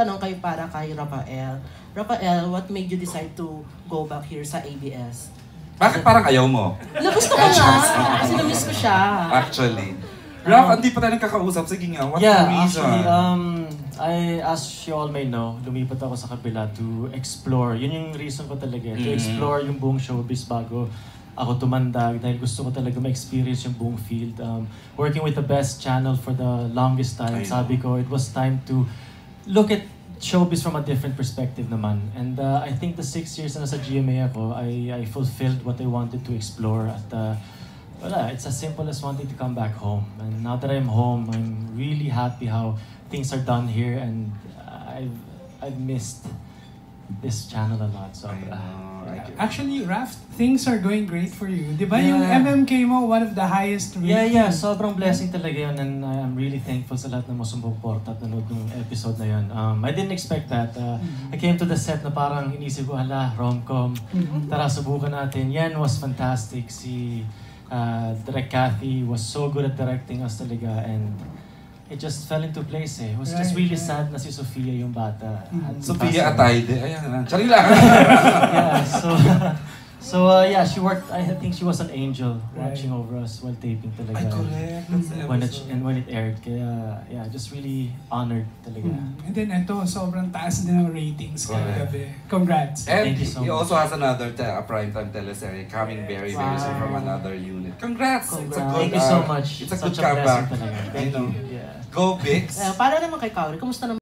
tanong kayo para kay Rafael. Rafael, what made you decide to go back here sa ABS? Bakit parang ayaw mo? Wala, gusto ko nga. Kasi na-miss ko siya. Actually. Ralph, hindi pa tayo nagkakausap. Sige nga, what's yeah, the reason? actually, um, I, as you all may know, lumipat ako sa kabila to explore. Yun yung reason ko talaga, to Mhm. explore yung buong showbiz bago ako tumandag dahil gusto ko talaga ma-experience yung buong field. Um, working with the best channel for the longest time, sabi ko, it was time to look at showbiz from a different perspective naman. And uh, I think the six years na nasa GMA ako, I, I fulfilled what I wanted to explore at uh, wala, it's as simple as wanting to come back home. And now that I'm home, I'm really happy how things are done here and I've, I've missed this channel a lot. So, Actually, Raf, things are going great for you. Di ba Yeah. yung MMK mo, one of the highest Yeah, rated? yeah. Sobrang blessing talaga yun and I'm really thankful sa lahat ng mga sumuporta at nanood ng episode na yun. Um, I didn't expect that. Uh, I came to the set na parang inisip ko, hala, rom-com. Tara, subukan natin. Yan was fantastic. Si uh, Direk Cathy was so good at directing us talaga and it just fell into place eh. It was just really right. sad na si Sofia yung bata. Had to Sophia pass away. Atayde. Ayan na. Chari lang. yeah, so so uh, yeah, she worked. I think she was an angel Right. watching over us while taping talaga. Ay, correct. That's the When it and when it aired, kaya yeah, just really honored talaga. Mm. And then ito, sobrang taas din ng ratings Correct. kagabi. Congrats. And Thank you so he much. also has another te- a primetime teleserye coming very, very soon from another unit. Congrats! It's a good, Thank you so much. It's It's a good Such a comeback. Thank you. Yeah. Go, Bix! Eh, para naman kay Kaori, kumusta naman